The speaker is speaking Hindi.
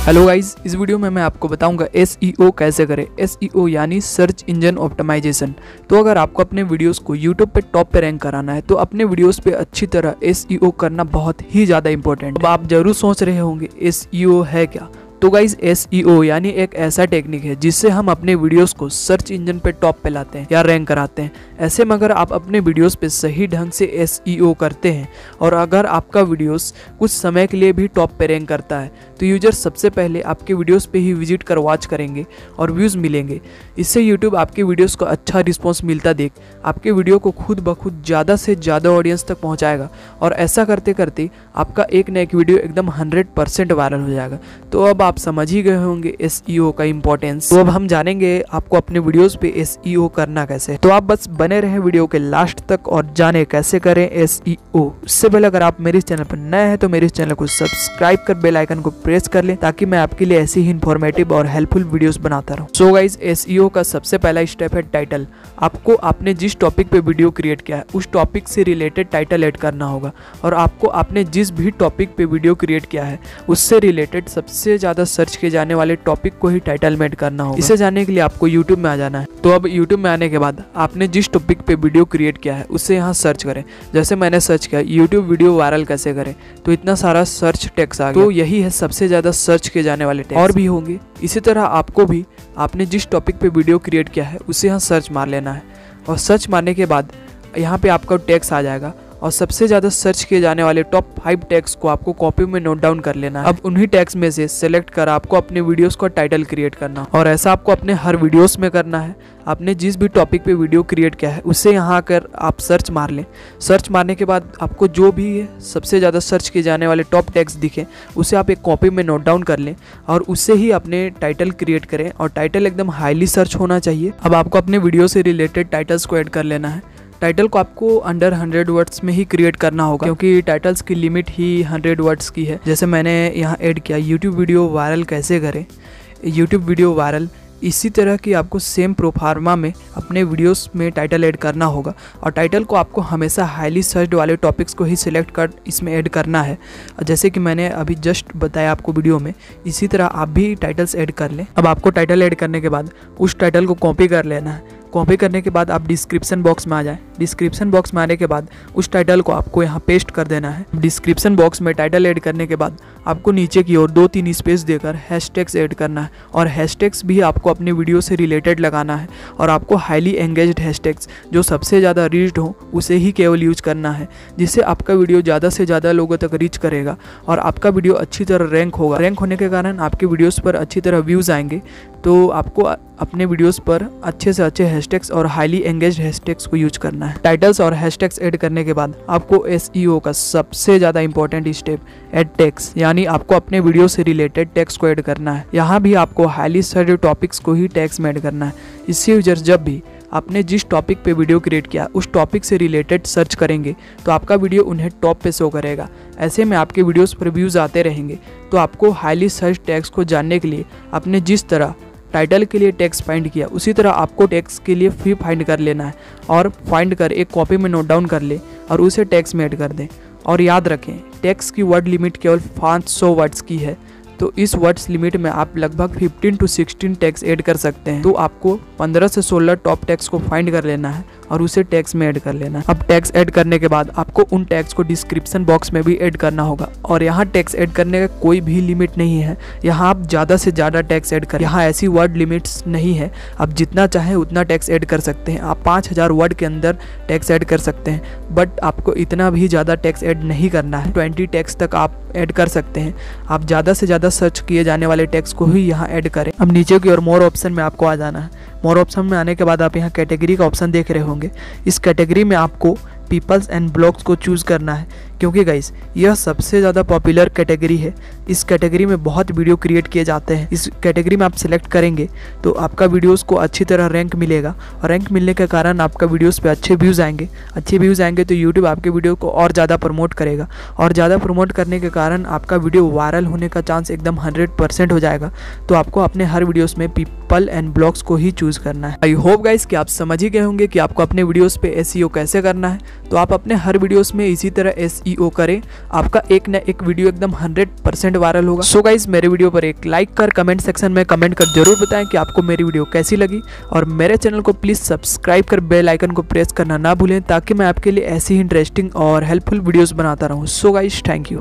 हेलो गाइस इस वीडियो में मैं आपको बताऊँगा एसईओ कैसे करें। एसईओ यानी सर्च इंजन ऑप्टिमाइजेशन तो अगर आपको अपने वीडियोस को यूट्यूब पे टॉप पे रैंक कराना है तो अपने वीडियोस पे अच्छी तरह एसईओ करना बहुत ही ज़्यादा इंपॉर्टेंट अब आप ज़रूर सोच रहे होंगे एसईओ है क्या? तो गाइज़ एस यानी एक ऐसा टेक्निक है जिससे हम अपने वीडियोस को सर्च इंजन पे टॉप पे लाते हैं या रैंक कराते हैं। ऐसे में अगर आप अपने वीडियोस पे सही ढंग से एसईओ करते हैं और अगर आपका वीडियोस कुछ समय के लिए भी टॉप पे रैंक करता है तो यूज़र सबसे पहले आपके वीडियोस पे ही विज़िट कर वॉच करेंगे और व्यूज़ मिलेंगे। इससे यूट्यूब आपके वीडियोस को अच्छा रिस्पॉन्स मिलता देख, आपके वीडियो को खुद ब खुद ज़्यादा से ज़्यादा ऑडियंस तक पहुँचाएगा और ऐसा करते करते आपका एक न एक वीडियो एकदम हंड्रेड वायरल हो जाएगा। तो अब आप समझ ही गए होंगे एस e का इम्पोर्टेंस तो अब हम जानेंगे आपको अपने वीडियोस पे एस e करना कैसे। तो आप बस बने रहे वीडियो के लास्ट तक और जाने कैसे करें एस e उससे पहले अगर आप मेरे चैनल पर नए हैं तो मेरे चैनल को सब्सक्राइब कर बेल आइकन को प्रेस कर लें, ताकि मैं आपके लिए ऐसी ही इन्फॉर्मेटिव और हेल्पफुल वीडियोस बनाता रहूँ। सो गाइज़ एस का सबसे पहला स्टेप है टाइटल आपको आपने जिस टॉपिक पे वीडियो क्रिएट किया है, उस टॉपिक से रिलेटेड टाइटल एड करना होगा। और आपको आपने जिस भी टॉपिक पे वीडियो क्रिएट किया है, उससे रिलेटेड सबसे ज़्यादा सर्च किए जाने वाले टॉपिक को ही टाइटल में एड करना होगा। इसे जानने के लिए आपको यूट्यूब में आ जाना है। तो अब यूट्यूब में आने के बाद आपने जिस टॉपिक पे वीडियो क्रिएट किया है उससे यहाँ सर्च करें। जैसे मैंने सर्च किया यूट्यूब वीडियो वायरल कैसे करें तो इतना सारा सर्च टैक्स आ गया। तो यही है सबसे ज़्यादा सर्च किए जाने वाले टैक्स और भी होंगे। इसी तरह आपको भी, आपने जिस टॉपिक पे वीडियो क्रिएट किया है, उसे यहाँ सर्च मार लेना है। और सर्च मारने के बाद यहाँ पे आपका टैक्स आ जाएगा। और सबसे ज़्यादा सर्च किए जाने वाले टॉप फाइव टैग्स को आपको कॉपी में नोट डाउन कर लेना है। अब उन्हीं टैग्स में से सिलेक्ट कर आपको अपने वीडियोस का टाइटल क्रिएट करना। और ऐसा आपको अपने हर वीडियोस में करना है। आपने जिस भी टॉपिक पे वीडियो क्रिएट किया है उससे यहाँ आकर आप सर्च मार लें। सर्च मारने के बाद आपको जो भी है, सबसे ज़्यादा सर्च किए जाने वाले टॉप टैग्स दिखें, उसे आप एक कॉपी में नोट डाउन कर लें और उससे ही अपने टाइटल क्रिएट करें। और टाइटल एकदम हाईली सर्च होना चाहिए। अब आपको अपने वीडियो से रिलेटेड टाइटल्स को ऐड कर लेना है। टाइटल को आपको अंडर हंड्रेड वर्ड्स में ही क्रिएट करना होगा, क्योंकि टाइटल्स की लिमिट ही हंड्रेड वर्ड्स की है। जैसे मैंने यहाँ ऐड किया यूट्यूब वीडियो वायरल कैसे करें? यूट्यूब वीडियो वायरल इसी तरह की आपको सेम प्रोफार्मा में अपने वीडियोस में टाइटल ऐड करना होगा। और टाइटल को आपको हमेशा हाईली सर्च वाले टॉपिक्स को ही सिलेक्ट कर इसमें ऐड करना है। जैसे कि मैंने अभी जस्ट बताया आपको वीडियो में, इसी तरह आप भी टाइटल्स ऐड कर लें। अब आपको टाइटल ऐड करने के बाद, उस टाइटल को कॉपी कर लेना है। कॉपी करने के बाद आप डिस्क्रिप्शन बॉक्स में आ जाए। डिस्क्रिप्शन बॉक्स में आने के बाद उस टाइटल को आपको यहाँ पेस्ट कर देना है। डिस्क्रिप्शन बॉक्स में टाइटल ऐड करने के बाद आपको नीचे की ओर दो तीन स्पेस देकर हैशटैग्स ऐड करना है। और हैशटैग्स भी आपको अपने वीडियो से रिलेटेड लगाना है। और आपको हाईली एंगेज्ड हैशटैग्स जो सबसे ज़्यादा रीच्ड हो, उसे ही केवल यूज़ करना है, जिससे आपका वीडियो ज़्यादा से ज़्यादा लोगों तक रीच करेगा। और आपका वीडियो अच्छी तरह रैंक होगा। रैंक होने के कारण आपके वीडियोज़ पर अच्छी तरह व्यूज़ आएँगे। तो आपको अपने वीडियोज़ पर अच्छे से अच्छे हैशटैग्स और हाईली एंगेज हैशटैग्स को यूज़ करना है। टाइटल्स और हैशटैग्स ऐड करने के बाद आपको एस e का सबसे ज़्यादा इंपॉर्टेंट स्टेप एड टेक्स यानी आपको अपने वीडियो से रिलेटेड टेक्स को ऐड करना है। यहाँ भी आपको हाईली सर्च टॉपिक्स को ही टैक्स में ऐड करना है। इससे यूज़र्स जब भी आपने जिस टॉपिक पे वीडियो क्रिएट किया, उस टॉपिक से रिलेटेड सर्च करेंगे तो आपका वीडियो उन्हें टॉप पे शो करेगा। ऐसे में आपके वीडियोस पर व्यूज़ आते रहेंगे। तो आपको हाईली सर्च टैक्स को जानने के लिए आपने जिस तरह टाइटल के लिए टैक्स फाइंड किया। उसी तरह आपको टैक्स के लिए फ़ी फाइंड कर लेना है और फाइंड कर एक कॉपी में नोट डाउन कर ले और उसे टैक्स में ऐड कर दें। और याद रखें, टैक्स की वर्ड लिमिट केवल 500 वर्ड्स की है। तो इस वर्ड्स लिमिट में आप लगभग 15 टू 16 टैक्स ऐड कर सकते हैं। तो आपको 15 से 16 टॉप टैक्स को फाइंड कर लेना है और उसे टैक्स में ऐड कर लेना। अब टैक्स ऐड करने के बाद आपको उन टैक्स को डिस्क्रिप्शन बॉक्स में भी ऐड करना होगा। और यहाँ टैक्स ऐड करने का कोई भी लिमिट नहीं है। यहाँ आप ज़्यादा से ज़्यादा टैक्स ऐड कर। यहाँ ऐसी वर्ड लिमिट्स नहीं है। आप जितना चाहें उतना टैक्स ऐड कर सकते हैं। आप पाँच हज़ार वर्ड के अंदर टैक्स ऐड कर सकते हैं। बट आपको इतना भी ज़्यादा टैक्स ऐड नहीं करना है। ट्वेंटी टैक्स तक आप ऐड कर सकते हैं। आप ज़्यादा से ज़्यादा सर्च किए जाने वाले टैक्स को ही यहाँ ऐड करें। अब नीचे की ओर मोर ऑप्शन में आपको आ जाना है। मोर ऑप्शन में आने के बाद आप यहाँ कैटेगरी का ऑप्शन देख रहे होंगे। इस कैटेगरी में आपको पीपल्स एंड ब्लॉक्स को चूज़ करना है। क्योंकि गाइस यह सबसे ज़्यादा पॉपुलर कैटेगरी है। इस कैटेगरी में बहुत वीडियो क्रिएट किए जाते हैं। इस कैटेगरी में आप सिलेक्ट करेंगे तो आपका वीडियोस को अच्छी तरह रैंक मिलेगा। और रैंक मिलने के कारण आपका वीडियोस पे अच्छे व्यूज़ आएँगे। अच्छे व्यूज़ आएँगे तो यूट्यूब आपके वीडियो को और ज़्यादा प्रमोट करेगा। और ज़्यादा प्रमोट करने के कारण आपका वीडियो वायरल होने का चांस एकदम हंड्रेड हो जाएगा। तो आपको अपने हर वीडियोज़ में पीपल एंड ब्लॉग्स को ही चूज़ करना है। आई होप गाइस कि आप समझ ही गए होंगे कि आपको अपने वीडियोज़ पे एस कैसे करना है। तो आप अपने हर वीडियोज़ में इसी तरह एस करें। आपका एक ना एक वीडियो एकदम 100% वायरल होगा। सो गाइज़ मेरे वीडियो पर एक लाइक कर कमेंट सेक्शन में कमेंट कर ज़रूर बताएँ कि आपको मेरी वीडियो कैसी लगी। और मेरे चैनल को प्लीज़ सब्सक्राइब कर बेल आइकन को प्रेस करना ना भूलें, ताकि मैं आपके लिए ऐसी ही इंटरेस्टिंग और हेल्पफुल वीडियोज़ बनाता रहूँ। So guys thank you